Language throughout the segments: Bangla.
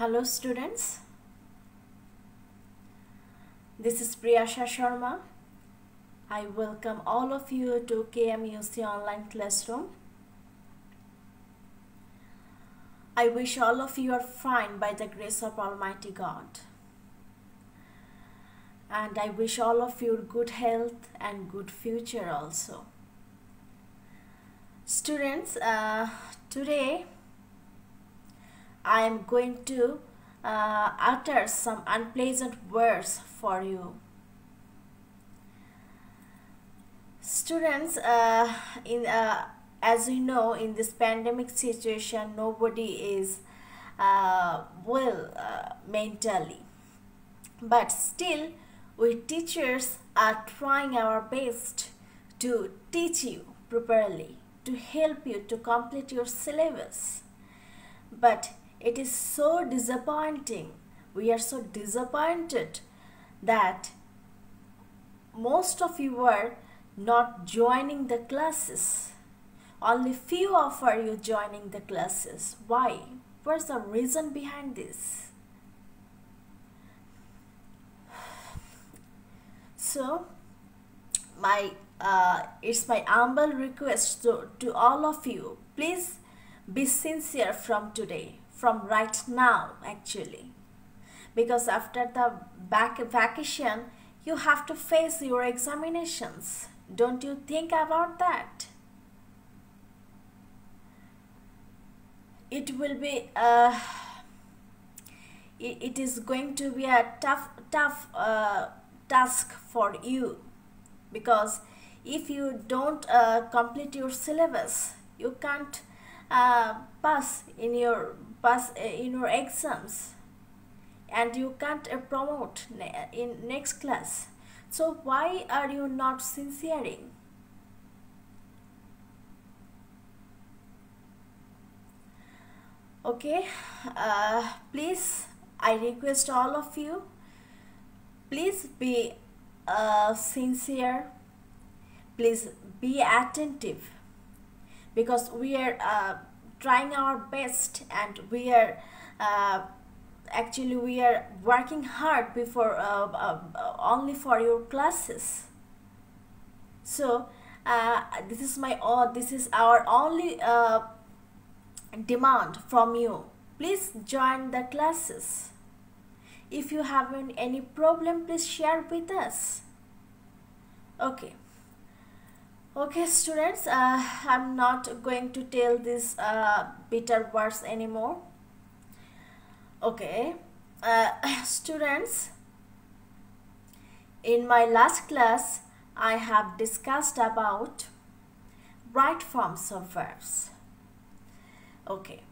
Hello students. This is Priyasha Sharma. I welcome all of you to KMUC online classroom. I wish all of you are fine by the grace of Almighty God. And I wish all of you good health and good future also. Students, uh, today I am going to uh, utter some unpleasant words for you. Students, uh, in uh, as you know, in this pandemic situation, nobody is uh, well uh, mentally, but still, we teachers are trying our best to teach you properly, to help you to complete your syllabus. But it is so disappointing. We are so disappointed that most of you are not joining the classes. Only few of are you joining the classes. Why? What's the reason behind this? So, my uh, it's my humble request to, to all of you. Please be sincere from today from right now actually. Because after the back vacation you have to face your examinations. Don't you think about that? It will be uh, it, is going to be a tough tough uh, task for you. Because if you don't uh, complete your syllabus you can't uh, pass in your pass uh, in your exams. And you can't uh, promote in next class. So why are you not sincereing? Okay uh, please i request all of you please be uh, sincere. Please be attentive. Because we are uh, trying our best and we are uh, actually we are working hard before uh, uh, only for your classes. So uh, this is my oh, this is our only uh, demand from you. Please join the classes. If you haven't any problem please share with us. Okay okay students uh, i'm not going to tell these uh, bitter words anymore. Okay uh, students in my last class i have discussed about right forms of verbs. Okay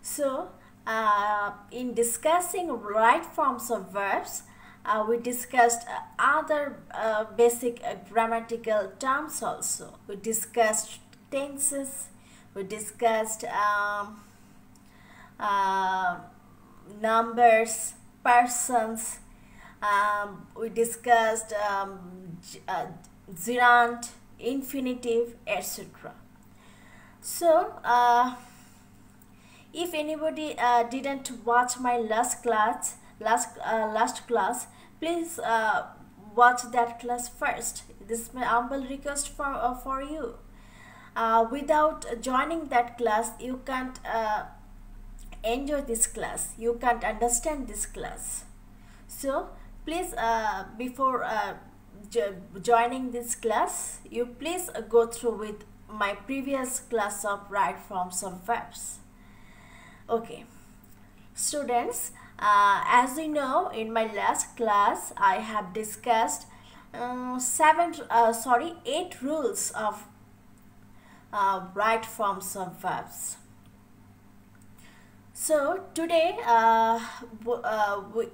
so uh, in discussing right forms of verbs uh, we discussed uh, other uh, basic uh, grammatical terms also. We discussed tenses, we discussed um, uh, numbers, persons, um, we discussed um, uh, gerund, infinitive, etc. So, if anybody didn't watch my last class, last uh, last class please uh, watch that class first. This is my humble request for uh, for you. Uh, without joining that class you can't uh, enjoy this class. You can't understand this class. So please uh, before jo joining this class you please go through with my previous class of right forms of verbs. Okay. Students uh, as you know in my last class I have discussed uh, seven uh, sorry eight rules of uh, right forms of verbs. So today uh, uh, we,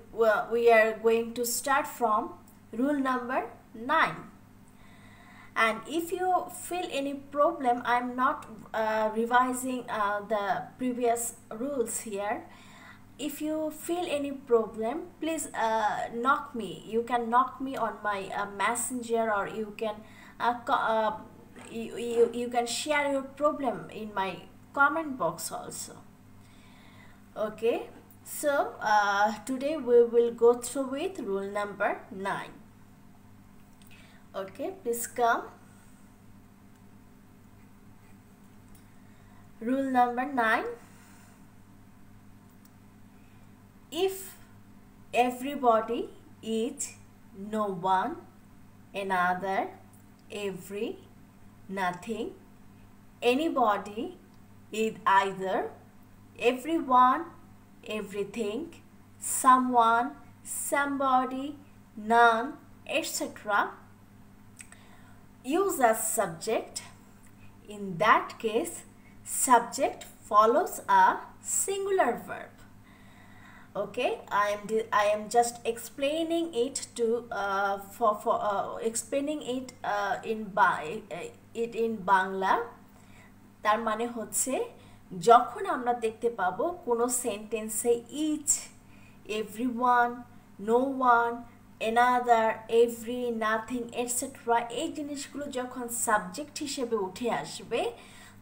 we are going to start from rule number 9 and if you feel any problem I'm not revising the previous rules here if you feel any problem please uh, knock me you can knock me on my uh, messenger or you can uh, uh, you, you, you can share your problem in my comment box also okay So uh, today we will go through with rule number 9. Okay, please come. Rule number 9. If everybody is no one, another, every, nothing, anybody is either, everyone, everything, someone, somebody, none, etc. Use as subject. In that case, subject follows a singular verb. Okay, I am I am just explaining it to uh, for for uh, explaining it uh, in by uh, it in Bangla. তার মানে হচ্ছে যখন আমরা দেখতে পাবো কোনো সেন্টেন্সে each every one no one another every nothing etcetera এই জিনিসগুলো যখন সাবজেক্ট হিসেবে উঠে আসবে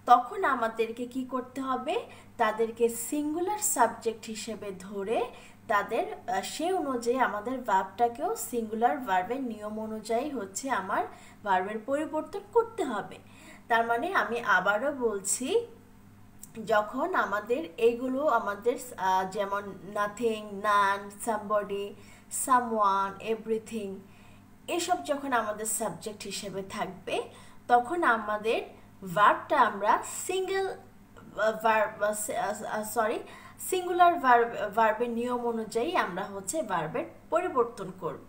তখন আমাদেরকে কি করতে হবে তাদেরকে সিঙ্গুলার সাবজেক্ট হিসেবে ধরে তাদের সে অনুযায়ী আমাদের ভার্বটাকেও সিঙ্গুলার ভার্বের নিয়ম অনুযায়ী হচ্ছে আমার ভার্বের পরিবর্তন করতে হবে। তার মানে আমি আবারও বলছি, যখন আমাদের এইগুলো আমাদের যেমন nothing none somebody someone everything এসব যখন আমাদের সাবজেক্ট হিসেবে থাকবে, তখন আমাদের ভার্বটা আমরা সিঙ্গেল সরি সিঙ্গুলার ভার্ব ভার্বের নিয়ম অনুযায়ী আমরা হচ্ছে ভার্বের পরিবর্তন করব।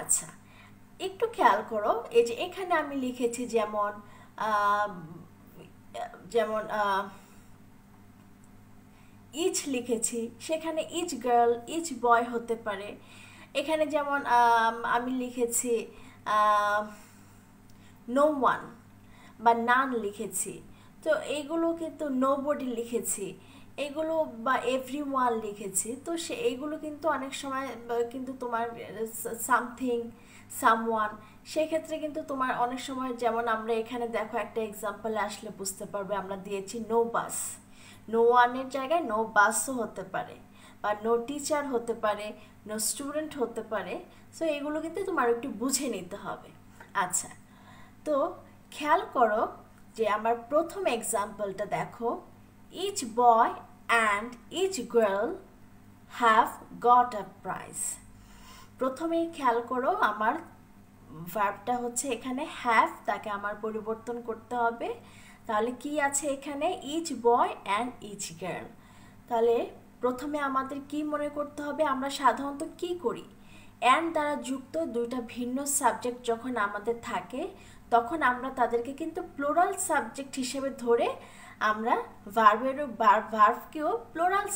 আচ্ছা একটু খেয়াল করো, এই যে এখানে আমি লিখেছি যেমন যেমন ইচ লিখেছি, সেখানে ইচ গার্ল ইচ বয় হতে পারে। এখানে যেমন, আমি লিখেছি নো ওয়ান বা নান লিখেছি। তো এইগুলো কিন্তু নো বডি লিখেছি। এগুলো বা এভরি ওয়ান লিখেছি। তো সে এইগুলো কিন্তু অনেক সময় কিন্তু তোমার সামথিং সামওয়ান সেক্ষেত্রে কিন্তু তোমার অনেক সময় যেমন আমরা এখানে দেখো একটা এক্সাম্পলে আসলে বুঝতে পারবে, আমরা দিয়েছি নো বাস নো ওয়ানের জায়গায় নো বাসও হতে পারে, বা নো টিচার হতে পারে নো স্টুডেন্ট হতে পারে। সো এগুলো কিন্তু তোমার একটু বুঝে নিতে হবে। আচ্ছা তো খেয়াল করো যে আমার প্রথম এক্সাম্পলটা দেখো each boy and each girl have got a prize প্রথমেই খেয়াল করো, আমার ভার্বটা হচ্ছে এখানে হ্যাভ তাকে আমার পরিবর্তন করতে হবে। তাহলে কি আছে এখানে? Each boy and each girl তাহলে প্রথমে আমাদের কি মনে করতে হবে? আমরা সাধারণত কি করি? অ্যান্ড দ্বারা যুক্ত দুইটা ভিন্ন সাবজেক্ট যখন আমাদের থাকে তখন আমরা তাদেরকে কিন্তু প্লোরাল সাবজেক্ট হিসেবে ধরে আমরা ভার্বেরও ভার্ভকেও প্লোরাল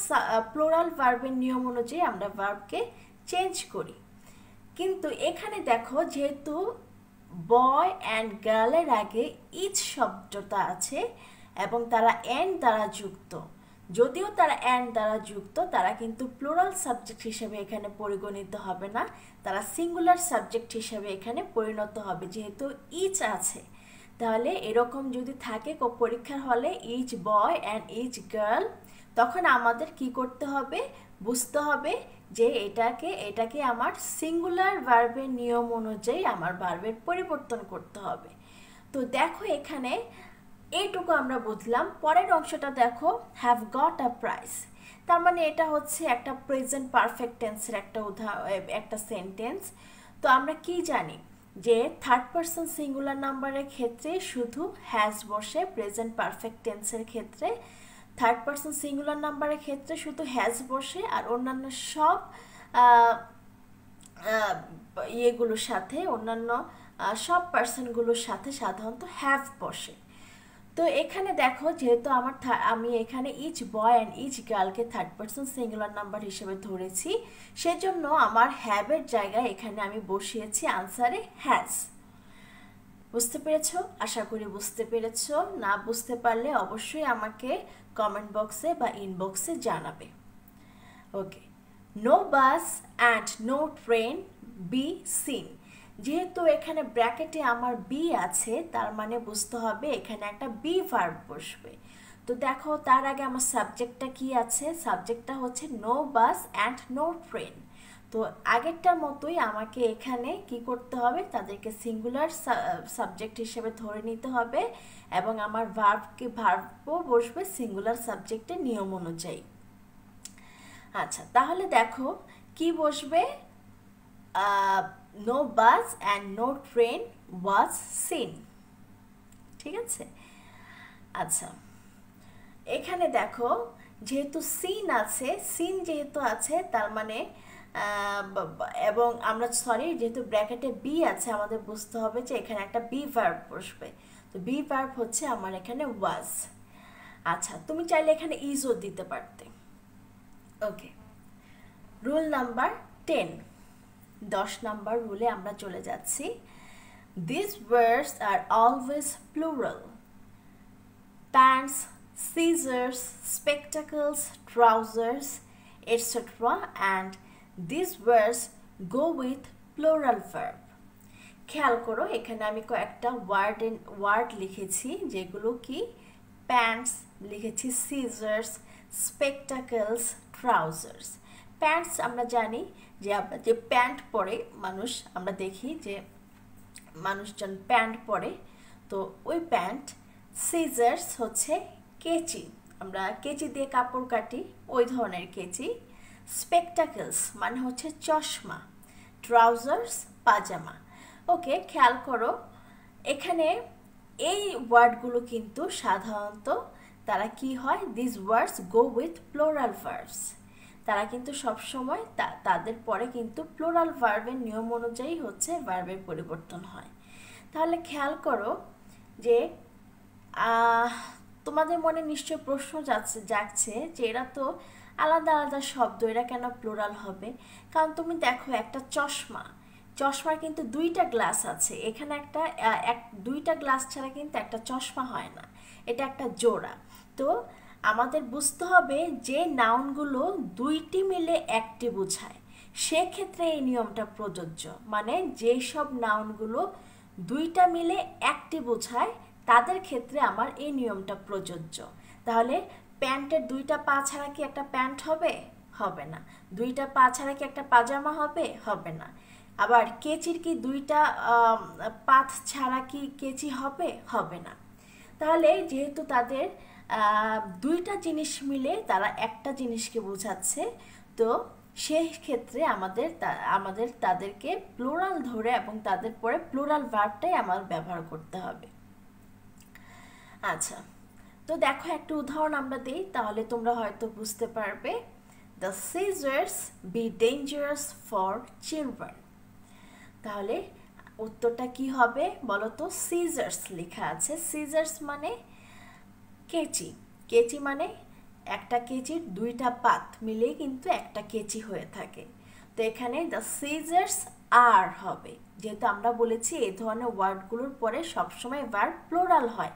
প্লোরাল ভার্বের নিয়ম অনুযায়ী আমরা ভার্বকে চেঞ্জ করি। কিন্তু এখানে দেখো যেহেতু বয় অ্যান্ড গার্লের আগে ইচ শব্দটা আছে এবং তারা অ্যান্ড দ্বারা যুক্ত। যদিও তারা অ্যান্ড দ্বারা যুক্ত, তারা কিন্তু প্লোরাল সাবজেক্ট হিসেবে এখানে পরিগণিত হবে না। তারা সিঙ্গুলার সাবজেক্ট হিসেবে এখানে পরিণত হবে, যেহেতু ইচ আছে। তাহলে এরকম যদি থাকে পরীক্ষার হলে each boy and each girl তখন আমাদের কি করতে হবে? বুঝতে হবে যে এটাকে এটাকে আমার সিঙ্গুলার ভার্বের নিয়ম অনুযায়ী আমার ভার্বের পরিবর্তন করতে হবে। তো দেখো এখানে, এইটুকু আমরা বুঝলাম। পরের অংশটা দেখো হ্যাভ গট আ প্রাইস তার মানে এটা হচ্ছে একটা প্রেজেন্ট পারফেক্ট টেন্সের একটা উদাহ একটা সেন্টেন্স তো আমরা কি জানি? যে থার্ড পারসন সিঙ্গুলার নাম্বারের ক্ষেত্রে শুধু হ্যাজ বসে প্রেজেন্ট পারফেক্ট টেন্সের ক্ষেত্রে থার্ড পারসন সিঙ্গুলার নাম্বারের ক্ষেত্রে শুধু হ্যাজ বসে আর অন্যান্য সব ইয়েগুলোর সাথে অন্যান্য সব পার্সনগুলোর সাথে সাধারণত হ্যাভ বসে। তো এখানে দেখো যেহেতু আমার আমি এখানে ইচ বয় অ্যান্ড ইচ গার্লকে থার্ড পার্সন সিঙ্গুলার নাম্বার হিসেবে ধরেছি, সেজন্য আমার হ্যাবের জায়গায় এখানে আমি বসিয়েছি আনসারে হ্যাজ বুঝতে পেরেছ? আশা করি বুঝতে পেরেছ। না বুঝতে পারলে অবশ্যই আমাকে কমেন্ট বক্সে বা ইনবক্সে জানাবে। Okay no bus and no train be seen যেহেতু এখানে ব্র্যাকেটে আমার বি আছে, তার মানে বুঝতে হবে এখানে একটা বি ভার্ব বসবে। তো দেখো, তার আগে আমার সাবজেক্টটা কি আছে? সাবজেক্টটা হচ্ছে no bus and no train তো আগেরটার মতোই আমাকে এখানে কি করতে হবে? তাদেরকে সিঙ্গুলার সাবজেক্ট হিসেবে ধরে নিতে হবে এবং আমার ভার্বকে ভার্বও বসবে সিঙ্গুলার সাবজেক্টের নিয়ম অনুযায়ী। আচ্ছা তাহলে দেখো কি বসবে? No bus and no train was seen ঠিক আছে? আচ্ছা এখানে দেখো, যেহেতু সিন আছে সিন যেহেতু আছে, তার মানে এবং আমরা সরি যেহেতু ব্র্যাকেটে বি আছে, আমাদের বুঝতে হবে যে এখানে একটা বি ভার্ব বসবে। তো বি ভার্ব হচ্ছে আমার এখানে ওয়াজ আচ্ছা তুমি চাইলে এখানে ইজও দিতে পারতে। ওকে রুল নাম্বার টেন দশ নাম্বার রুলে আমরা চলে যাচ্ছি this words R always plural pants scissors, spectacles, trousers, etc. and these words go with plural verb. খেয়াল করো এখানে আমি কয়েকটা ওয়ার্ড ওয়ার্ড লিখেছি যেগুলো কি প্যান্টস লিখেছি সিজার্স স্পেকটাকলস ট্রাউজার্স প্যান্টস আমরা জানি যে যে প্যান্ট পরে মানুষ, আমরা দেখি যে মানুষজন প্যান্ট পরে, তো ওই প্যান্ট সিজার্স হচ্ছে কেচি। আমরা কেচি দিয়ে কাপড় কাটি, ওই ধরনের কেচি। স্পেকটাকলস মানে হচ্ছে চশমা ট্রাউজার্স পাজামা। ওকে, খেয়াল করো, এখানে এই ওয়ার্ডগুলো কিন্তু সাধারণত তারা কি হয়? This words go with plural verbs তারা কিন্তু সবসময় তাদের পরে কিন্তু প্লোরাল ভার্বের নিয়ম অনুযায়ী হচ্ছে ভার্বের পরিবর্তন হয়। তাহলে খেয়াল করো যে তোমাদের মনে নিশ্চয় প্রশ্ন যাচ্ছে, জাগছে যে এরা তো আলাদা আলাদা শব্দ, এরা কেন প্লোরাল হবে? কারণ তুমি দেখো একটা চশমা, চশমার কিন্তু দুইটা গ্লাস আছে। এখানে একটা এক, দুইটা গ্লাস ছাড়া কিন্তু একটা চশমা হয় না। এটা একটা জোড়া। তো আমাদের বুঝতে হবে যে নাউনগুলো দুইটি মিলে একটি বোঝায়। সেক্ষেত্রে এই নিয়মটা প্রযোজ্য। মানে যেসব নাউনগুলো দুইটা মিলে একটি বোঝায়, তাদের ক্ষেত্রে আমার এই নিয়মটা প্রযোজ্য। তাহলে প্যান্টের দুইটা পা ছাড়া কি একটা প্যান্ট হবে? হবে না। দুইটা পা ছাড়া কি একটা পাজামা হবে? হবে না। আবার কেচির কি দুইটা পাত ছাড়া কি কেচি হবে? হবে না। তাহলে যেহেতু তাদের দুইটা জিনিস মিলে তারা একটা জিনিসকে বোঝাচ্ছে। তো সেই ক্ষেত্রে আমাদের আমাদের তাদেরকে প্লোরাল ধরে এবং তাদের পরে প্লোরাল ভার্বটাই আমার ব্যবহার করতে হবে। আচ্ছা তো দেখো একটা উদাহরণ আমরা দিই, তাহলে তোমরা হয়তো বুঝতে পারবে। The scissors be dangerous for children তাহলে উত্তরটা কি হবে? বলো তো সিজার্স লেখা আছে। সিজার্স মানে কেচি। কেচি মানে একটা কেচির দুইটা পাত মিলেই কিন্তু একটা কেচি হয়ে থাকে। তো এখানে দ্য সিজার্স আর হবে। যেহেতু আমরা বলেছি এই ধরনের ওয়ার্ডগুলোর পরে সবসময় ভার্ব প্লোরাল হয়।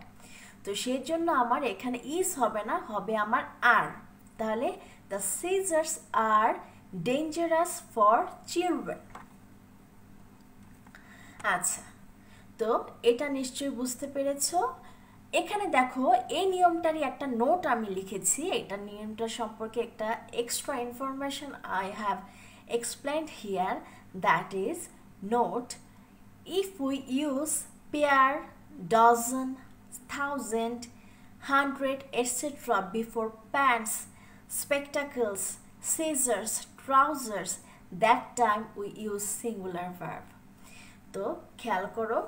তো সেই জন্য আমার এখানে ইস হবে না, হবে আমার আর তাহলে the scissors are dangerous for children আচ্ছা তো এটা নিশ্চয়ই বুঝতে পেরেছ। এখানে দেখো, এই নিয়মটারই একটা নোট আমি লিখেছি। এটা নিয়মটা সম্পর্কে একটা extra information I have explain here that is note if we use pair dozen thousand hundred etcetera before pants spectacles scissors trousers that time we use singular verb তো খেয়াল করো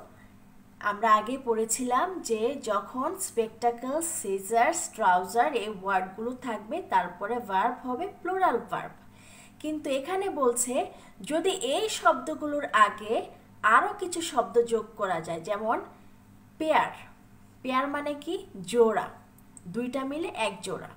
আমরা আগে পড়েছিলাম যে যখন স্পেকটাকল সিজার্স ট্রাউজার এই ওয়ার্ডগুলো থাকবে, তারপরে ভার্ব হবে প্লোরাল ভার্ব কিন্তু এখানে বলছে, যদি এই শব্দগুলোর আগে আরও কিছু শব্দ যোগ করা যায়, যেমন পেয়ার পেয়ার মানে কি? জোড়া। দুইটা মিলে এক জোড়া।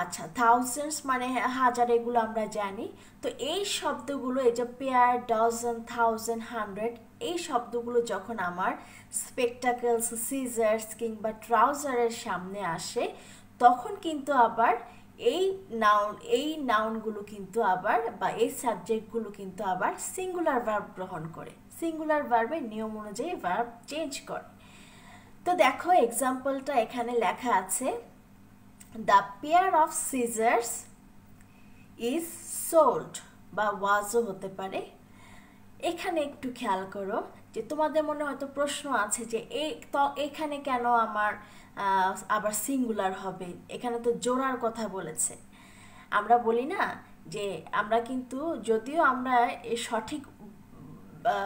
আচ্ছা থাউজেন্ডস মানে হাজার এগুলো আমরা জানি। তো এই শব্দগুলো, এই যে পেয়ার ডজন থাউজেন্ড হান্ড্রেড এই শব্দগুলো যখন আমার স্পেকটাকেলস সিজার্স কিংবা ট্রাউজারের সামনে আসে, তখন কিন্তু আবার এই নাউন এই নাউনগুলো কিন্তু আবার বা এই সাবজেক্টগুলো কিন্তু আবার সিঙ্গুলার ভার্ব গ্রহণ করে। সিঙ্গুলার ভার্বের নিয়ম অনুযায়ী ভার্ব চেঞ্জ করে। তো দেখো এক্সাম্পলটা এখানে লেখা আছে। The pair of scissors is sold বা ওয়াজও হতে পারে। এখানে একটু খেয়াল করো যে তোমাদের মনে হয়তো প্রশ্ন আছে যে এই এখানে কেন আমার আবার সিঙ্গুলার হবে? এখানে তো জোড়ার কথা বলেছে। আমরা বলি না যে আমরা কিন্তু যদিও আমরা সঠিক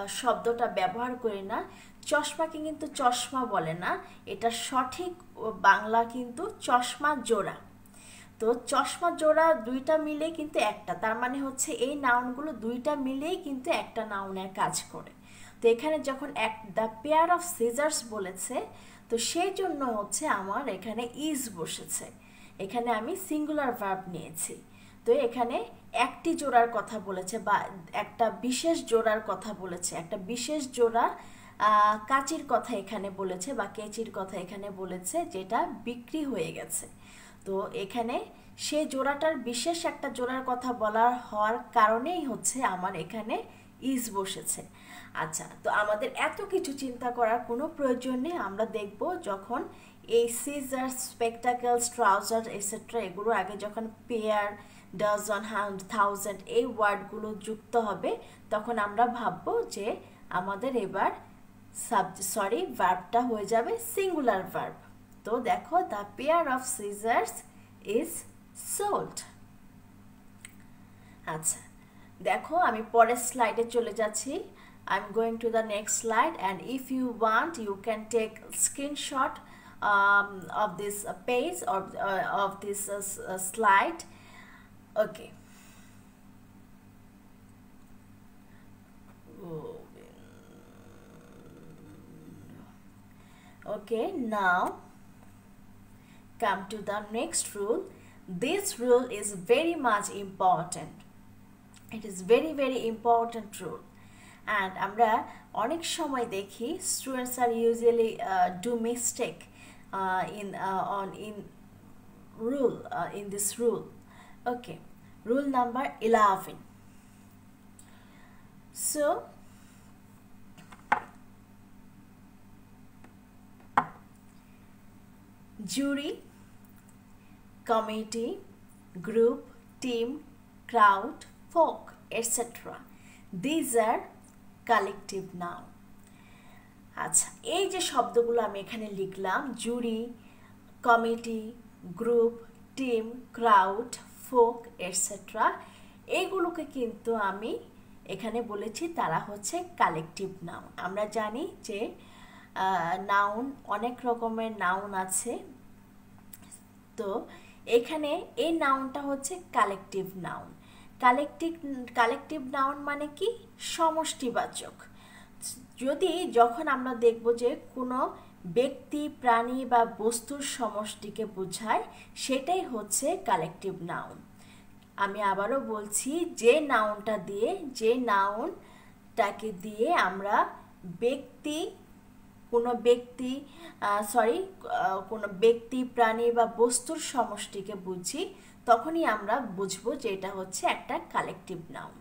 শব্দটা ব্যবহার করি না। চশমাকে কিন্তু চশমা বলে না। এটা সঠিক বাংলা কিন্তু চশমা জোড়া। তো চশমা জোড়া দুইটা মিলে কিন্তু একটা। তার মানে হচ্ছে এই নাউনগুলো দুইটা মিলেই কিন্তু একটা নাউনের কাজ করে। তো এখানে যখন এক দ্য পেয়ার অফ সিজার্স বলেছে, তো সেই জন্য হচ্ছে আমার এখানে ইজ বসেছে। এখানে আমি সিঙ্গুলার ভার্ব নিয়েছি। তো এখানে একটি জোড়ার কথা বলেছে বা একটা বিশেষ জোড়ার কথা বলেছে, একটা বিশেষ জোড়া কাচির কথা এখানে বলেছে বা কেচির কথা এখানে বলেছে যেটা বিক্রি হয়ে গেছে। তো এখানে সে জোড়াটার বিশেষ একটা জোড়ার কথা বলার হওয়ার কারণেই হচ্ছে আমার এখানে ইজ বসেছে। আচ্ছা তো আমাদের এত কিছু চিন্তা করার কোনো প্রয়োজন নেই। আমরা দেখব যখন এই সিজার স্পেকটাকেলস ট্রাউজার এসেট্রা এগুলো আগে যখন পেয়ার ডজন থাউজেন্ড এই ওয়ার্ডগুলো যুক্ত হবে তখন আমরা ভাববো যে আমাদের এবার সাব সরি ভার্বটা হয়ে যাবে সিঙ্গুলার ভার্ব তো দেখো the pair of scissors is sold আচ্ছা দেখো আমি পরের স্লাইডে চলে যাচ্ছি। I am going to the next slide and if you want you can take screenshot um, of this uh, page or uh, okay okay now come to the next rule this rule is very much important it is very very important rule and আমরা অনেক সময় দেখি students are usually uh, do mistake uh, in uh, on in rule uh, in this Rule number 11 so jury committee group team crowd folk etc these are collective noun আচ্ছা এই যে শব্দগুলো আমি এখানে লিখলাম jury committee group team crowd folk etcetera এইগুলোকে কিন্তু আমি এখানে বলেছি তারা হচ্ছে কালেকটিভ নাউন আমরা জানি যে নাউন অনেক রকমের নাউন আছে। তো এখানে এই নাউনটা হচ্ছে collective noun collective collective noun মানে কি? সমষ্টিবাচক। যদি যখন আমরা দেখব যে কোনো ব্যক্তি, প্রাণী বা বস্তুর সমষ্টিকে বোঝায়, সেটাই হচ্ছে কালেকটিভ নাউন আমি আবারও বলছি, যে নাউনটা দিয়ে, যে নাউনটাকে দিয়ে আমরা ব্যক্তি, কোনো ব্যক্তি সরি কোনো ব্যক্তি, প্রাণী বা বস্তুর সমষ্টিকে বুঝি, তখনই আমরা বুঝব যে এটা হচ্ছে একটা কালেকটিভ নাউন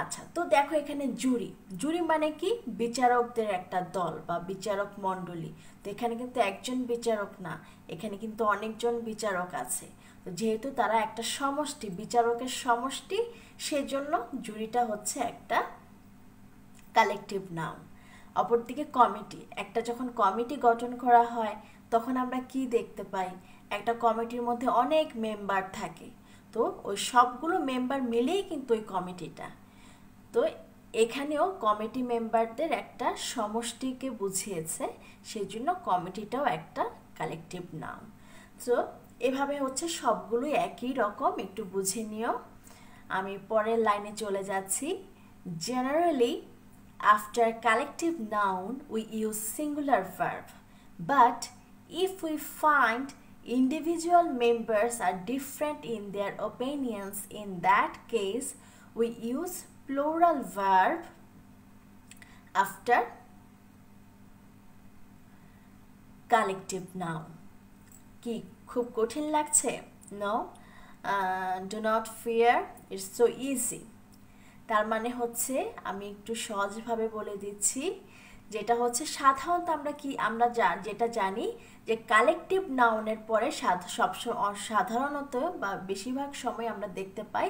আচ্ছা তো দেখো এখানে জুরি জুরি মানে কি? বিচারকদের একটা দল বা বিচারক মণ্ডলী। তো এখানে কিন্তু একজন বিচারক না, এখানে কিন্তু অনেকজন বিচারক আছে। তো যেহেতু তারা একটা সমষ্টি, বিচারকের সমষ্টি, সেজন্য জুরিটা হচ্ছে একটা কালেকটিভ নাম অপরদিকে কমিটি একটা যখন কমিটি গঠন করা হয়, তখন আমরা কি দেখতে পাই? একটা কমিটির মধ্যে অনেক মেম্বার থাকে। তো ওই সবগুলো মেম্বার মিলেই কিন্তু ওই কমিটিটা তো এখানেও কমিটি মেম্বারদের একটা সমষ্টিকে বুঝিয়েছে সেই জন্য কমিটিটাও একটা কালেকটিভ নাম তো এভাবে হচ্ছে সবগুলোই একই রকম, একটু বুঝে নিও। আমি পরের লাইনে চলে যাচ্ছি। Generally after collective noun we use singular verb but if we find individual members are different in their opinions, in that case, we use plural verb after collective noun. কি খুব কঠিন লাগছে? No do not fear it's so easy তার মানে হচ্ছে, আমি একটু সহজভাবে বলে দিচ্ছি, যেটা হচ্ছে সাধারণত আমরা কি, আমরা যেটা জানি যে কালেকটিভ নাউনের পরে সব সাধারণত বা বেশিরভাগ সময় আমরা দেখতে পাই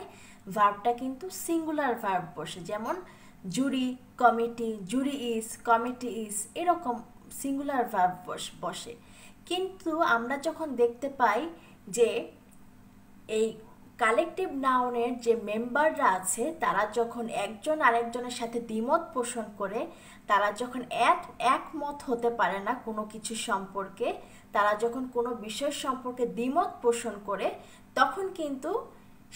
ভার্বটা কিন্তু সিঙ্গুলার ভার্ব বসে। যেমন jury committee jury is committee is এরকম সিঙ্গুলার ভার্ব বসে কিন্তু আমরা যখন দেখতে পাই যে এই কালেকটিভ নাউনের যে মেম্বাররা আছে, তারা যখন একজন আরেকজনের সাথে দ্বিমত পোষণ করে, তারা যখন এক, একমত হতে পারে না কোনো কিছু সম্পর্কে, তারা যখন কোনো বিষয় সম্পর্কে দ্বিমত পোষণ করে, তখন কিন্তু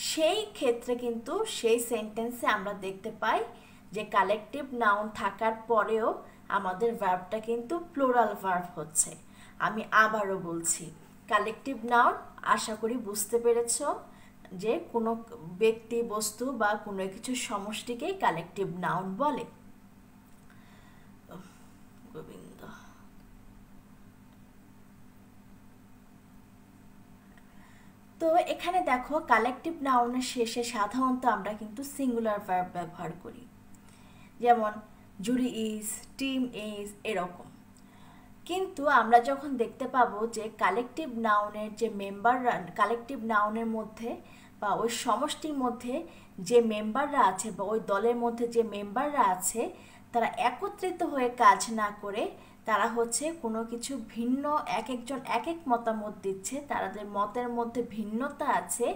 সেই ক্ষেত্রে কিন্তু সেই সেন্টেন্সে আমরা দেখতে পাই যে কালেকটিভ নাউন থাকার পরেও আমাদের ভার্বটা কিন্তু প্লোরাল ভার্ব হচ্ছে। আমি আবারও বলছি কালেকটিভ নাউন আশা করি বুঝতে পেরেছ যে কোনো ব্যক্তি, বস্তু বা কোনো কিছু সমষ্টিকেই কালেকটিভ নাউন বলে গোবিন্দ তো এখানে দেখো কালেকটিভ নাউনের শেষে সাধারণত আমরা কিন্তু সিঙ্গুলার ভার্ব ব্যবহার করি। যেমন জুরি ইজ টিম ইজ এরকম। কিন্তু আমরা যখন দেখতে পাবো যে কালেকটিভ নাউনের যে মেম্বাররা কালেকটিভ নাউনের মধ্যে বা ওই সমষ্টির মধ্যে যে মেম্বাররা আছে বা ওই দলের মধ্যে যে মেম্বাররা আছে, তারা একত্রিত হয়ে কাজ না করে তারা হচ্ছে কোনো কিছু ভিন্ন, এক একজন এক এক মতামত দিচ্ছে তাদের মতের মধ্যে ভিন্নতা আছে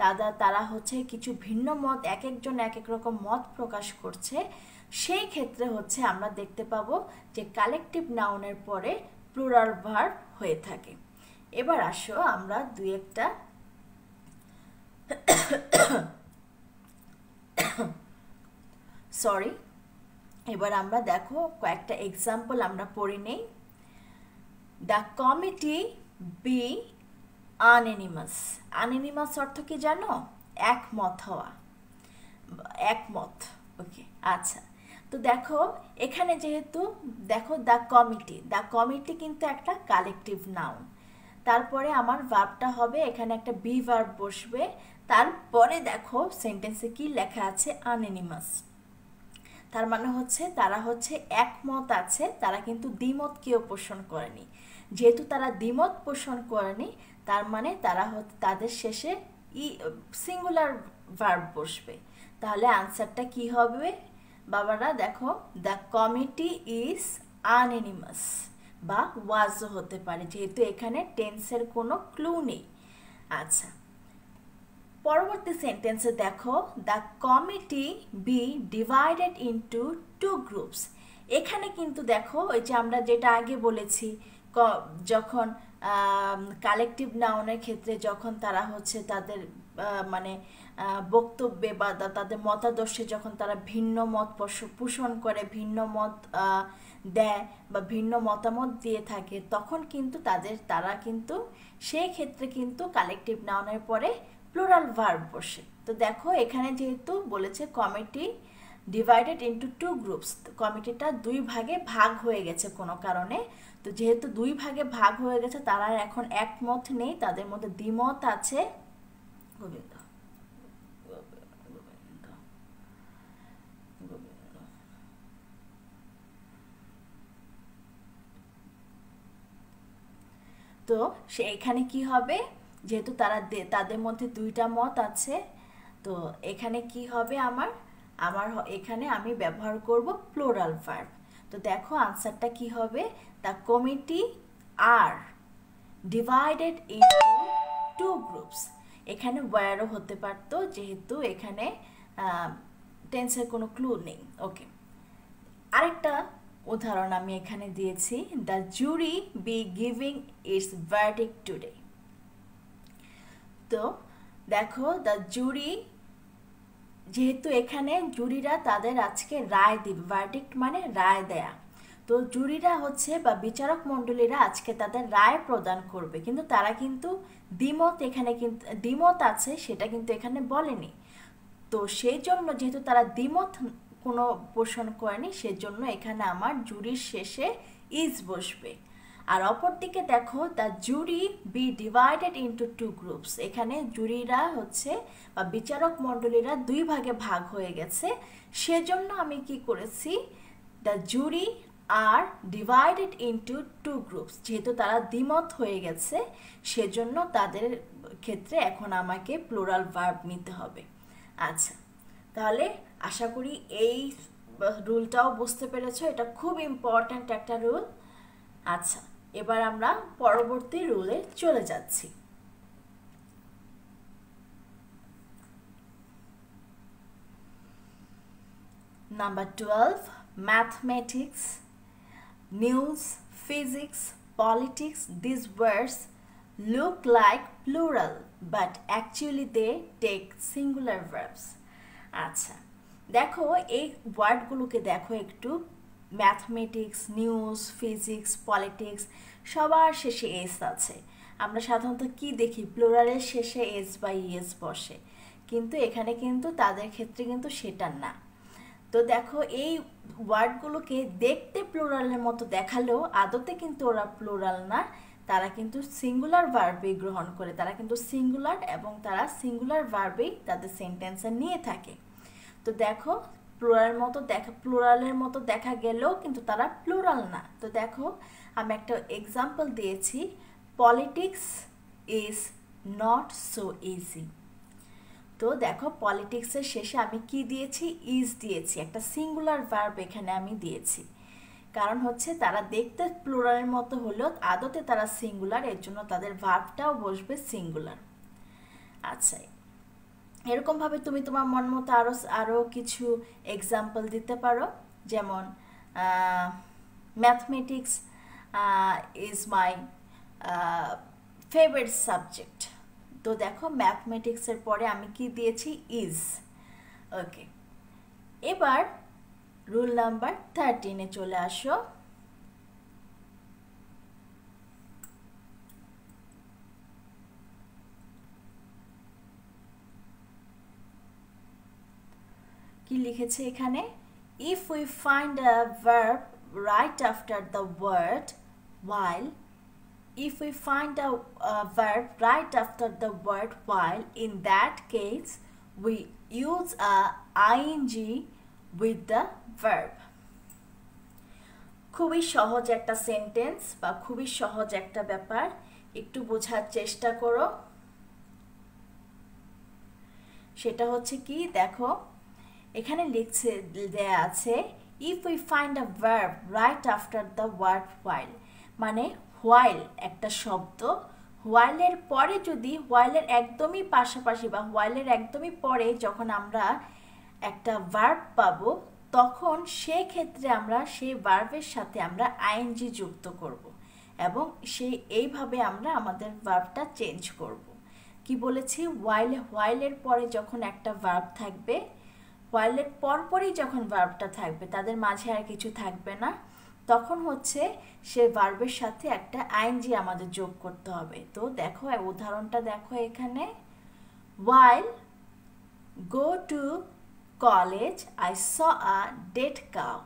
তারা তারা হচ্ছে কিছু ভিন্ন মত, এক একজন এক এক রকম মত প্রকাশ করছে। সেই ক্ষেত্রে হচ্ছে আমরা দেখতে পাবো যে কালেকটিভ নাউনের পরে প্লুরাল ভার্ব হয়ে থাকে। এবার আসো আমরা দুই একটা সরি এবার আমরা দেখো কয়েকটা এক্সাম্পল আমরা পড়ে নেই। The committee be unanimous unanimous অর্থ কি জানো? একমত হওয়া। একমত। ওকে আচ্ছা। তো দেখো, এখানে যেহেতু দেখো দ্য কমিটি দ্য কমিটি কিন্তু একটা কালেকটিভ নাউন তারপরে আমার ভার্বটা হবে, এখানে একটা বি ভার্ব বসবে। তারপরে দেখো সেন্টেন্সে কি লেখা আছে? আনএনিমাস তার মানে হচ্ছে তারা হচ্ছে একমত আছে, তারা কিন্তু দ্বিমত কেউ পোষণ করেনি। যেহেতু তারা দ্বিমত পোষণ করেনি, তার মানে তারা তাদের শেষে ই সিঙ্গুলার ভার্ব বসবে। তাহলে আনসারটা কি হবে? বাবারা, দেখো দ্য কমিটি ইজ আনএনিমাস বা ওয়াজও হতে পারে, যেহেতু এখানে টেন্সের কোনো ক্লু নেই। আচ্ছা পরবর্তী সেন্টেন্সে দেখো the committee be divided into two groups এখানে কিন্তু দেখো, ওই যে আমরা যেটা আগে বলেছি যখন কালেকটিভ নাউনের ক্ষেত্রে যখন তারা হচ্ছে তাদের মানে বক্তব্যে বা তাদের মতাদর্শে যখন তারা ভিন্ন মত পোষণ করে, ভিন্ন মত দেয় বা ভিন্ন মতামত দিয়ে থাকে, তখন কিন্তু তাদের, তারা কিন্তু সেই ক্ষেত্রে কিন্তু কালেকটিভ নাউনের পরে প্লুরাল ভার্ব বসে। তো দেখো, এখানে যেহেতু বলেছে committee divided into two groups কমিটিটা দুই ভাগে ভাগ হয়ে গেছে কোনো কারণে। তো যেহেতু দুই ভাগে ভাগ হয়ে গেছে, তারা এখন একমত নেই, তাদের মধ্যে দ্বিমত আছে। গোবিন্দ। তো সে এখানে কি হবে? যেহেতু তারা তাদের মধ্যে দুইটা মত আছে, তো এখানে কি হবে আমার? আমার এখানে আমি ব্যবহার করব প্লোরাল ভার্ব তো দেখো আনসারটা কি হবে? The committee are divided into two groups এখানে ওয়ারও হতে পারত, যেহেতু এখানে টেন্সের কোনো ক্লু নেই। ওকে আরেকটা উদাহরণ আমি এখানে দিয়েছি। The jury be giving its verdict today তো দেখো দ্য জুরি যেহেতু এখানে, জুরিরা তাদের আজকে রায় দিবে ভার্ডিক্ট মানে রায় দেয়া। তো জুরিরা হচ্ছে বা বিচারক মণ্ডলীরা আজকে তাদের রায় প্রদান করবে। কিন্তু তারা কিন্তু দ্বিমত এখানে কিন্তু দ্বিমত আছে, সেটা কিন্তু এখানে বলেনি। তো সেই জন্য যেহেতু তারা দ্বিমত কোনো পোষণ করেনি, সেজন্য এখানে আমার জুরির শেষে ইজ বসবে। আর অপরদিকে দেখো the jury be divided into two groups এখানে জুরিরা হচ্ছে বা বিচারক মণ্ডলীরা দুই ভাগে ভাগ হয়ে গেছে। সেজন্য আমি কি করেছি? The jury are divided into two groups যেহেতু তারা দ্বিমত হয়ে গেছে, সেজন্য তাদের ক্ষেত্রে এখন আমাকে প্লোরাল ভার্ব নিতে হবে। আচ্ছা তাহলে আশা করি এই রুলটাও বুঝতে পেরেছ। এটা খুব ইম্পর্ট্যান্ট একটা রুল আচ্ছা এবার আমরা পরবর্তী রুলে চলে যাচ্ছি। Number twelve mathematics news physics politics this words look like plural but actually they take singular verbs আচ্ছা দেখো এই ওয়ার্ডগুলোকে দেখো একটু ম্যাথমেটিক্স নিউজ ফিজিক্স পলিটিক্স সবার শেষে এস আছে। আমরা সাধারণত কি দেখি? প্লোরালের শেষে এস বা ইএস বসে। কিন্তু এখানে কিন্তু তাদের ক্ষেত্রে কিন্তু সেটা না। তো দেখো, এই ওয়ার্ডগুলোকে দেখতে প্লোরালের মতো দেখালেও আদতে কিন্তু ওরা প্লোরাল না। তারা কিন্তু সিঙ্গুলার ভার্বেই গ্রহণ করে। তারা কিন্তু সিঙ্গুলার এবং তারা সিঙ্গুলার ভার্বেই তাদের সেন্টেন্সে নিয়ে থাকে। তো দেখো প্লোরাল মতো দেখা প্লোরালের মতো দেখা গেলেও কিন্তু তারা প্লোরাল না। তো দেখো, আমি একটা এক্সাম্পল দিয়েছি। Politics is not so easy তো দেখো পলিটিক্সের শেষে আমি কি দিয়েছি? ইজ দিয়েছি। একটা সিঙ্গুলার ভার্ব এখানে আমি দিয়েছি। কারণ হচ্ছে তারা দেখতে প্লোরালের মতো হলেও আদতে তারা সিঙ্গুলার এর জন্য তাদের ভার্বটাও বসবে সিঙ্গুলার আচ্ছা এরকমভাবে তুমি তোমার মন মতো আরও আরও কিছু এক্সাম্পল দিতে পারো। যেমন mathematics is my favourite subject তো দেখো ম্যাথমেটিক্সের পরে আমি কি দিয়েছি? ইজ ওকে এবার রুল নাম্বার থার্টিনে চলে আসো। কি লিখেছে এখানে? If we find a verb right after the word while if we find a, a, verb right after the word while in that case we use a ing with the খুবই সহজ একটা সেন্টেন্স বা খুবই সহজ একটা ব্যাপার। একটু বোঝার চেষ্টা করো। সেটা হচ্ছে কি? দেখো এখানে লিখছে, দেয়া আছে if we find a verb right after the word while মানে হোয়াইল একটা শব্দ হোয়াইলের পরে যদি হোয়াইলের একদমই পাশাপাশি বা হোয়াইলের একদমই পরে যখন আমরা একটা ভার্ব পাবো, তখন সেক্ষেত্রে আমরা সেই ভার্বের সাথে আমরা আইএনজি যুক্ত করব। এবং সেই, এইভাবে আমরা আমাদের ভার্বটা চেঞ্জ করব। কি বলেছি ওয়াইল হোয়াইলের পরে যখন একটা ভার্ব থাকবে হোয়াইলের পরপরই যখন ভার্বটা থাকবে, তাদের মাঝে আর কিছু থাকবে না। তখন হচ্ছে সে ভার্বের সাথে একটা আইনজি আমাদের যোগ করতে হবে। তো দেখো, উদাহরণটা দেখো এখানে। While go to college I saw a dead cow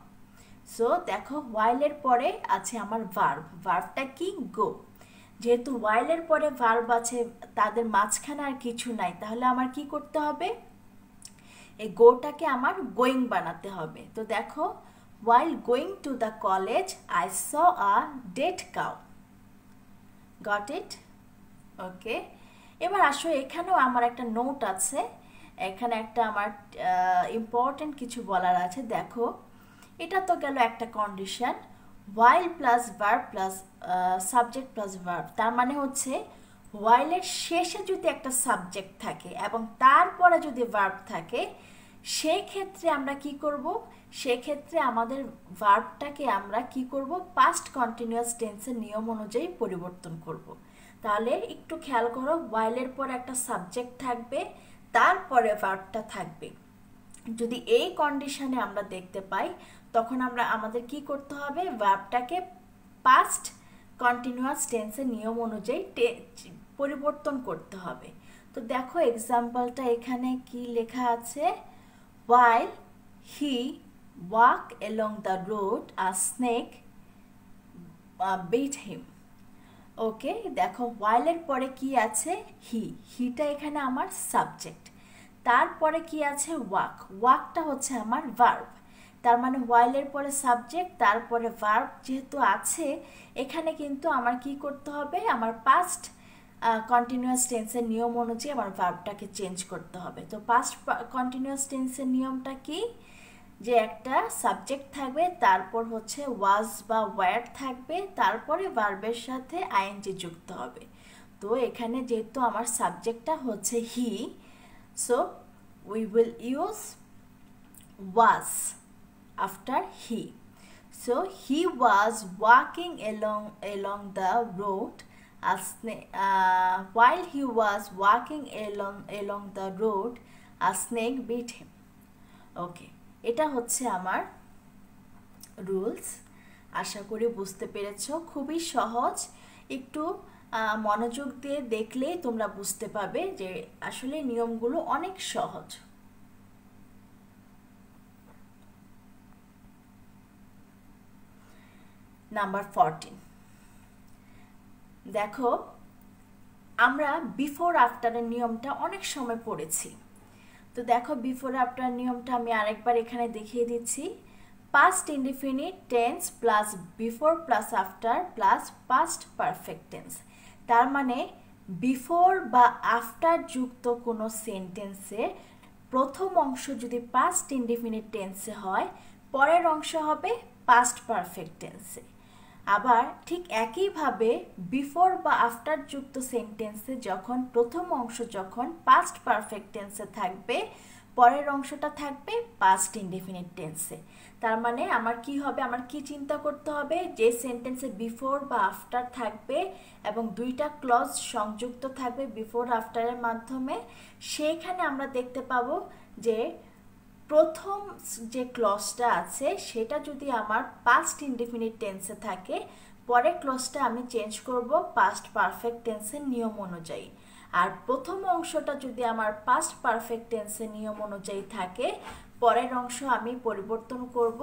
so দেখো ওয়াইলের পরে আছে আমার ভার্ব ভার্বটা কি? গো যেহেতু ওয়াইলের পরে ভার্ব আছে, তাদের মাঝখানে আর কিছু নাই, তাহলে আমার কি করতে হবে? এই গোটাকে আমার গোয়িং বানাতে হবে। তো দেখো While going to the college, I saw a dead cow. Got it? ওকে এবার আসো এখানেও আমার একটা নোট আছে। এখানে একটা আমার ইম্পর্টেন্ট কিছু বলার আছে। দেখো এটা তো গেল একটা condition while plus verb plus subject plus verb তার মানে হচ্ছে ওয়াইলের শেষে যদি একটা সাবজেক্ট থাকে এবং তারপরে যদি ভার্ব থাকে সেই ক্ষেত্রে আমরা কি করব? সেক্ষেত্রে আমাদের ভার্বটাকে আমরা কি করব? পাস্ট কন্টিনিউয়াস টেন্সের নিয়ম অনুযায়ী পরিবর্তন করব। তাহলে একটু খেয়াল করো ওয়াইলের পর একটা সাবজেক্ট থাকবে, তারপরে ভার্বটা থাকবে। যদি এই কন্ডিশনে আমরা দেখতে পাই, তখন আমরা আমাদের কি করতে হবে? ভার্বটাকে পাস্ট কন্টিনিউয়াস টেন্সের নিয়ম অনুযায়ী পরিবর্তন করতে হবে। তো দেখো এক্সাম্পলটা এখানে কি লেখা আছে? While he walked along the road a snake uh, bit him. ওকে দেখো ওয়াইলের পরে কি আছে? হি হিটা এখানে আমার সাবজেক্ট তারপরে কি আছে? ওয়াক ওয়াকটা হচ্ছে আমার ভার্ব তার মানে ওয়াইলের পরে সাবজেক্ট তারপরে ভার্ব যেহেতু আছে এখানে কিন্তু আমার কি করতে হবে? আমার পাস্ট কন্টিনিউয়াস টেন্সের নিয়ম অনুযায়ী আমার ভার্বটাকে চেঞ্জ করতে হবে। তো পাস্ট কন্টিনিউয়াস টেন্সের নিয়মটা কি? যে একটা সাবজেক্ট থাকবে, তারপর হচ্ছে ওয়াজ বা ওয়ার থাকবে, তারপরে ভার্বের সাথে আইএনজি যুক্ত হবে। তো এখানে যেহেতু আমার সাবজেক্টটা হচ্ছে he so we will use was after he so he was walking along along the road uh, while he was walking along along the road a snake bit him. Okay এটা হচ্ছে আমার রুলস আশা করি বুঝতে পেরেছ। খুবই সহজ। একটু মনোযোগ দিয়ে দেখলেই তোমরা বুঝতে পারবে যে আসলে নিয়মগুলো অনেক সহজ। নাম্বার ফরটিন দেখো, আমরা বিফোর আফটারের নিয়মটা অনেক সময় পড়েছি। তো দেখো বিফোর আফটার নিয়মটা আমি আরেকবার এখানে দেখিয়ে দিচ্ছি। Past indefinite tense plus before plus after plus past perfect tense তার মানে বিফোর বা আফটার যুক্ত কোনো সেন্টেন্সে প্রথম অংশ যদি পাস্ট ইন্ডিফিনিট টেন্সে হয়, পরের অংশ হবে পাস্ট পারফেক্ট টেন্সে আবার ঠিক একইভাবে বিফোর বা আফটার যুক্ত সেন্টেন্সে যখন প্রথম অংশ যখন পাস্ট পারফেক্ট টেন্সে থাকবে, পরের অংশটা থাকবে পাস্ট ইনডেফিনিট টেন্সে তার মানে আমার কি হবে, আমার কি চিন্তা করতে হবে? যে সেন্টেন্সে বিফোর বা আফটার থাকবে এবং দুইটা ক্লজ সংযুক্ত থাকবে বিফোর আফটারের মাধ্যমে, সেইখানে আমরা দেখতে পাবো যে প্রথম যে ক্লসটা আছে, সেটা যদি আমার পাস্ট ইনডিফিনিট টেন্সে থাকে, পরের ক্লসটা আমি চেঞ্জ করব পাস্ট পারফেক্ট টেন্সের নিয়ম অনুযায়ী। আর প্রথম অংশটা যদি আমার পাস্ট পারফেক্ট টেন্সের নিয়ম অনুযায়ী থাকে, পরের অংশ আমি পরিবর্তন করব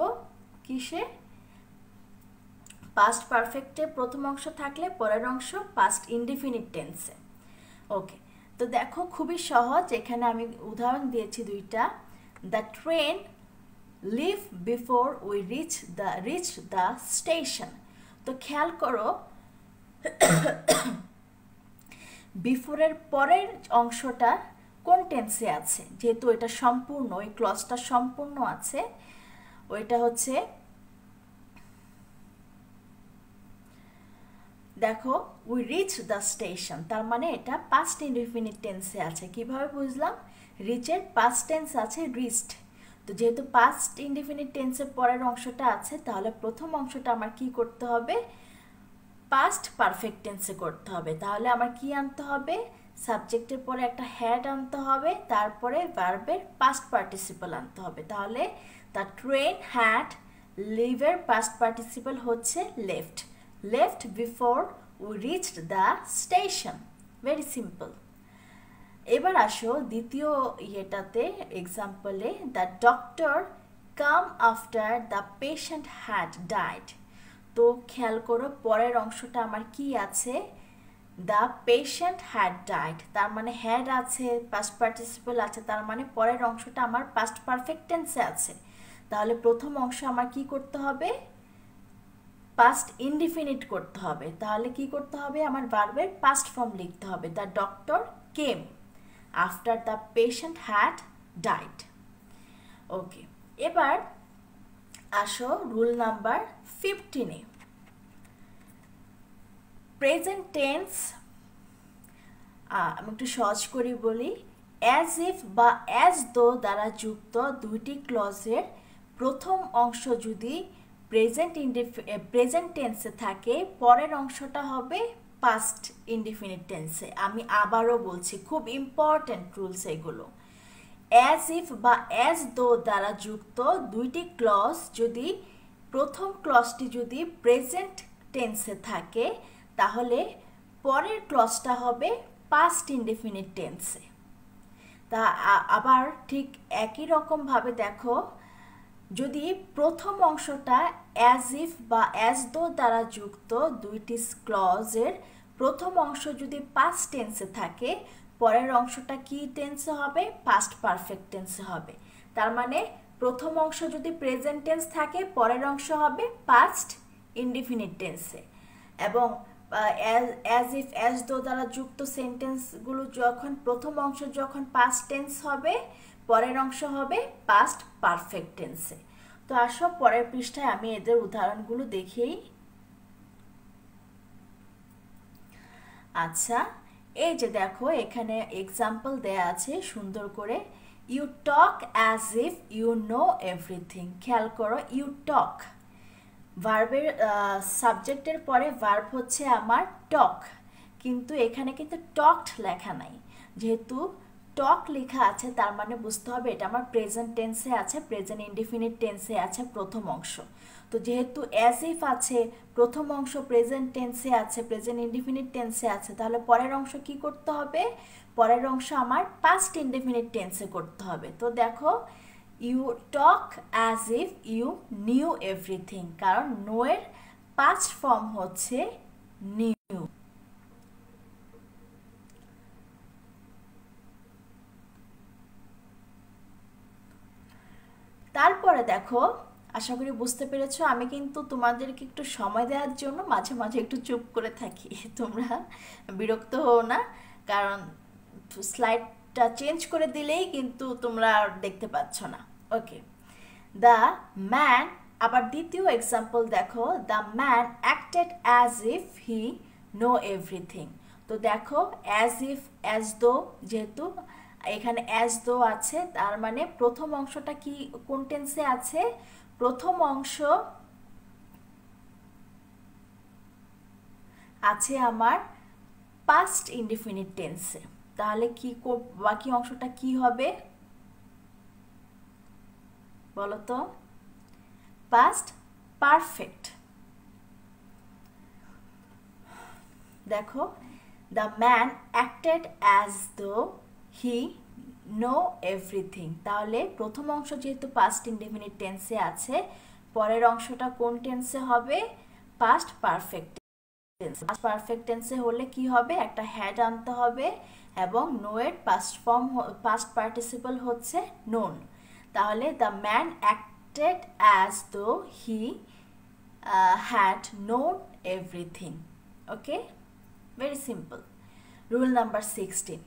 কিসে? পাস্ট পারফেক্টে প্রথম অংশ থাকলে পরের অংশ পাস্ট ইনডিফিনিট টেন্সে ওকে তো দেখো খুবই সহজ, এখানে আমি উদাহরণ দিয়েছি দুইটা। The train leave before we reach the reach the station. তো খেয়াল করো, বিফোরের পরের অংশটা কোন টেন্সে আছে? যেহেতু এটা সম্পূর্ণ ওই ক্লসটা সম্পূর্ণ আছে, ওইটা হচ্ছে, দেখো উই রিচ দ্য স্টেশন তার মানে এটা পাস্ট ইনডিফিনিট টেন্সে আছে। কীভাবে বুঝলাম? রিচের পাস্ট টেন্স আছে রিস্ট তো যেহেতু পাস্ট ইনডিফিনিট টেন্সের পরের অংশটা আছে, তাহলে প্রথম অংশটা আমার কি করতে হবে? পাস্ট পারফেক্ট টেন্সে করতে হবে। তাহলে আমার কি আনতে হবে? সাবজেক্টের পরে একটা হ্যাড আনতে হবে, তারপরে ভার্বের পাস্ট পার্টিসিপাল আনতে হবে। তাহলে দ্য ট্রেন হ্যাড লিভের পাস্ট পার্টিসিপাল হচ্ছে left left before we reached the station very simple এবার আসো দ্বিতীয় ইয়েটাতে এক্সাম্পলে the doctor come after the patient had died তো খেয়াল করো, পরের অংশটা আমার কি আছে? দ্য পেশেন্ট হ্যাড ডাইড তার মানে হ্যাড আছে পাস্ট পার্টিসিপল আছে, তার মানে পরের অংশটা আমার পাস্ট পারফেক্ট টেন্সে আছে। তাহলে প্রথম অংশ আমার কি করতে হবে? পাস্ট ইনডিফিনিট করতে হবে। তাহলে কি করতে হবে? আমার বারবার পাস্ট ফর্ম লিখতে হবে। The doctor came after the patient had died okay এবার আসো রুল নাম্বার ফিফটিনে প্রেজেন্ট টেন্স আমি একটু সহজ করি বলি। অ্যাজ ইফ বা অ্যাজ দো দ্বারা যুক্ত দুইটি ক্লজের প্রথম অংশ যদি প্রেজেন্ট ইনডিফি প্রেজেন্ট টেন্সে থাকে, পরের অংশটা হবে পাস্ট ইনডিফিনিট টেন্সে আমি আবারও বলছি, খুব ইম্পর্ট্যান্ট রুলস এগুলো। অ্যাজ ইফ বা অ্যাজ দো দ্বারা যুক্ত দুইটি ক্লজ যদি, প্রথম ক্লজটি যদি প্রেজেন্ট টেন্সে থাকে, তাহলে পরের ক্লজটা হবে পাস্ট ইনডিফিনিট টেন্সে তা আবার ঠিক একই রকমভাবে দেখো যদি প্রথম অংশটা অ্যাজ ইফ বা অ্যাজ দো দ্বারা যুক্ত দুইটি ক্লজের প্রথম অংশ যদি পাস্ট টেন্সে থাকে, পরের অংশটা কি টেন্সে হবে? পাস্ট পারফেক্ট টেন্সে হবে। তার মানে প্রথম অংশ যদি প্রেজেন্ট টেন্স থাকে, পরের অংশ হবে পাস্ট ইনডিফিনিট টেন্সে এবং অ্যাজ ইফ অ্যাজ দো দ্বারা যুক্ত সেন্টেন্সগুলো যখন, প্রথম অংশ যখন পাস্ট টেন্স হবে পরের অংশ হবে পাস্ট পারফেক্ট টেন্সে তো আসো, পরের পৃষ্ঠায় আমি এদের উদাহরণগুলো দেখেই আচ্ছা এই যে দেখো, এখানে এক্সাম্পল দেয়া আছে সুন্দর করে। You talk as if you know everything খেয়াল করো ইউ টক ভার্বের সাবজেক্টের পরে ভার্ব হচ্ছে আমার টক কিন্তু এখানে কিন্তু টকড লেখা নাই। যেহেতু টক লেখা আছে, তার মানে বুঝতে হবে এটা আমার প্রেজেন্ট টেন্সে আছে প্রেজেন্ট ইনডিফিনিট টেন্সে আছে প্রথম অংশ। তো যেহেতু অ্যাজ ইফ আছে, প্রথম অংশ প্রেজেন্ট টেন্সে আছে প্রেজেন্ট ইনডিফিনিট টেন্সে আছে, তাহলে পরের অংশ কি করতে হবে? পরের অংশ আমার পাস্ট ইনডিফিনিট টেন্সে করতে হবে। তো দেখো you talk as if you knew everything কারণ নো এর পাস্ট ফর্ম হচ্ছে নিউ তারপরে দেখো। আশা করি বুঝতে পেরেছ। আমি কিন্তু তোমাদেরকে একটু সময় দেওয়ার জন্য মাঝে মাঝে একটু চুপ করে থাকি। তোমরা বিরক্ত হও না। কারণ স্লাইডটা চেঞ্জ করে দিলেই কিন্তু তোমরা দেখতে পাচ্ছ না। ওকে দ্য ম্যান আবার দ্বিতীয় এক্সাম্পল দেখো। The man acted as if he know everything তো দেখো অ্যাজ ইফ অ্যাজ দো যেহেতু এখানে অ্যাজ দো আছে, তার মানে প্রথম অংশটা কি, কোন টেন্সে আছে? প্রথম অংশ আছে আমার পাস্ট ইনডিফিনিট টেন্সে তাহলে কি বাকি অংশটা কি হবে? বলো তো পাস্ট পারফেক্ট দেখো the man acted as though he know everything তাহলে প্রথম অংশ যেহেতু পাস্ট ইনডেফিনিট টেন্সে আছে, পরের অংশটা কোন টেন্সে হবে? পাস্ট পারফেক্ট পাস্ট পারফেক্ট টেন্সে হলে কি হবে? একটা হ্যাড আনতে হবে এবং নো এর পাস্ট ফর্ম পাস্ট পার্টিসিপল হচ্ছে নোন তাহলে the man acted as though he had known everything okay very simple rule number sixteen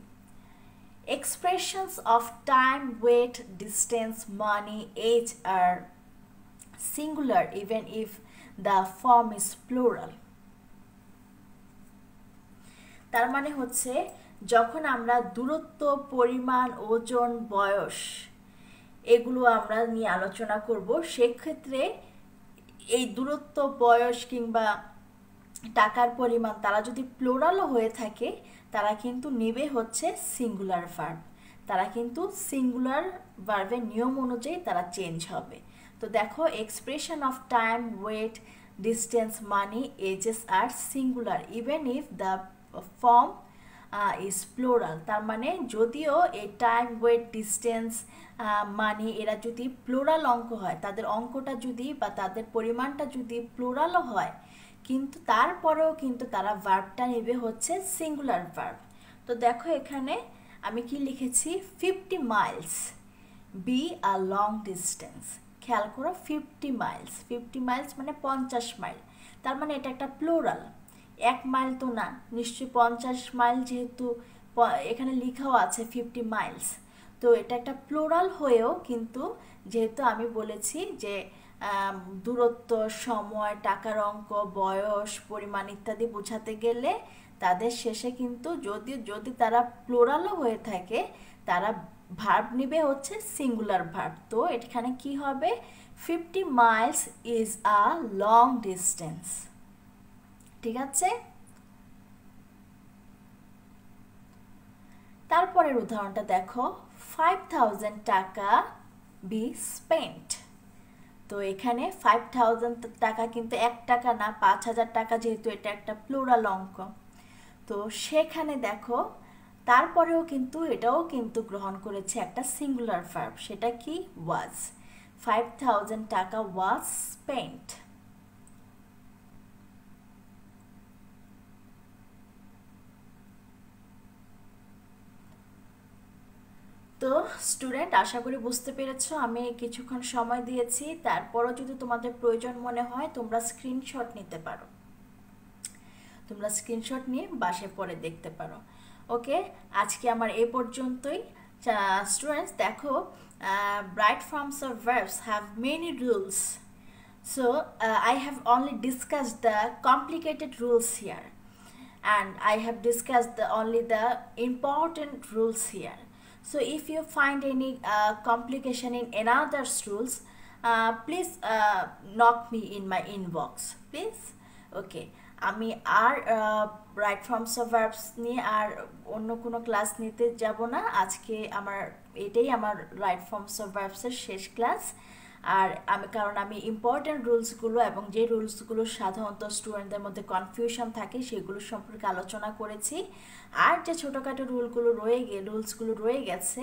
Expressions of time, weight, distance, money, age are singular even if the form is plural. তার মানে হচ্ছে যখন আমরা দূরত্ব পরিমাণ ওজন বয়স এগুলো আমরা নিয়ে আলোচনা করব সেক্ষেত্রে এই দূরত্ব বয়স কিংবা টাকার পরিমাণ তারা যদি প্লোরালও হয়ে থাকে তারা কিন্তু নেবে হচ্ছে সিঙ্গুলার ভার্ব তারা কিন্তু সিঙ্গুলার ভার্বের নিয়ম অনুযায়ী তারা চেঞ্জ হবে। তো দেখো expression of time weight distance money ages are singular even if the form is plural তার মানে যদিও এই টাইম ওয়েট ডিস্টেন্স মানি এরা যদি প্লোরাল অঙ্ক হয়, তাদের অঙ্কটা যদি বা তাদের পরিমাণটা যদি প্লোরালও হয় কিন্তু তারপরেও কিন্তু তারা ভার্বটা নেবে হচ্ছে সিঙ্গুলার ভার্ব তো দেখো এখানে আমি কি লিখেছি? Fifty miles be a long distance খেয়াল করো ফিফটি মাইলস ফিফটি মাইলস মানে পঞ্চাশ মাইল তার মানে এটা একটা প্লোরাল এক মাইল তো না, নিশ্চয়ই পঞ্চাশ মাইল যেহেতু এখানে লেখাও আছে ফিফটি মাইলস তো এটা একটা প্লোরাল হয়েও কিন্তু যেহেতু আমি বলেছি যে দূরত্ব, সময়, টাকার অঙ্ক, বয়স, পরিমাণ ইত্যাদি বোঝাতে গেলে তাদের শেষে কিন্তু যদি যদি তারা প্লোরালও হয়ে থাকে, তারা ভার্ব নিবে হচ্ছে সিঙ্গুলার ভার্ব তো এখানে কি হবে? Fifty miles is a long distance ঠিক আছে? তারপরের উদাহরণটা দেখো। ফাইভ টাকা বি স্পেন্ট তো এখানে ফাইভ থাউজেন্ড টাকা কিন্তু এক টাকা না, পাঁচ হাজার টাকা যেহেতু এটা একটা প্লুরাল অঙ্ক। তো সেখানে দেখো, তারপরেও কিন্তু এটাও কিন্তু গ্রহণ করেছে একটা সিঙ্গুলার ভার্ব সেটা কি? ওয়াজ ফাইভ থাউজেন্ড টাকা ওয়াজ স্পেন্ট তো স্টুডেন্ট আশা করি বুঝতে পেরেছ আমি কিছুক্ষণ সময় দিয়েছি তারপরও যদি তোমাদের প্রয়োজন মনে হয় তোমরা স্ক্রিনশট নিতে পারো। তোমরা স্ক্রিনশট নিয়ে বাসে পরে দেখতে পারো। ওকে আজকে আমার এ পর্যন্তই। স্টুডেন্টস দেখো right forms of verbs have many rules so I have only discussed the complicated rules here and I have discussed the, only the important rules here. So if you find any uh, complication in another rules, uh, please uh, knock me in my inbox, please. Okay. আমি আর রাইট ফর্মস অফ ভার্বস নিয়ে আর অন্য কোনো ক্লাস নিতে যাব না আজকে আমার এটাই আমার রাইট ফর্মস অফ ভার্বসের শেষ ক্লাস আর আমি, কারণ আমি ইম্পর্ট্যান্ট রুলসগুলো এবং যে রুলসগুলো সাধারণত স্টুডেন্টদের মধ্যে কনফিউশন থাকে, সেগুলো সম্পর্কে আলোচনা করেছি। আর যে ছোটোখাটো রুলগুলো রয়ে গে রুলসগুলো রয়ে গেছে,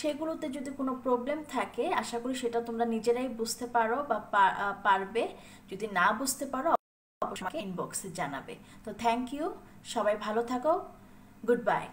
সেগুলোতে যদি কোনো প্রবলেম থাকে, আশা করি সেটা তোমরা নিজেরাই বুঝতে পারো বা পারবে। যদি না বুঝতে পারো, অবশ্যই আমাকে ইনবক্সে জানাবে। তো থ্যাংক ইউ সবাই ভালো থাকো গুড বাই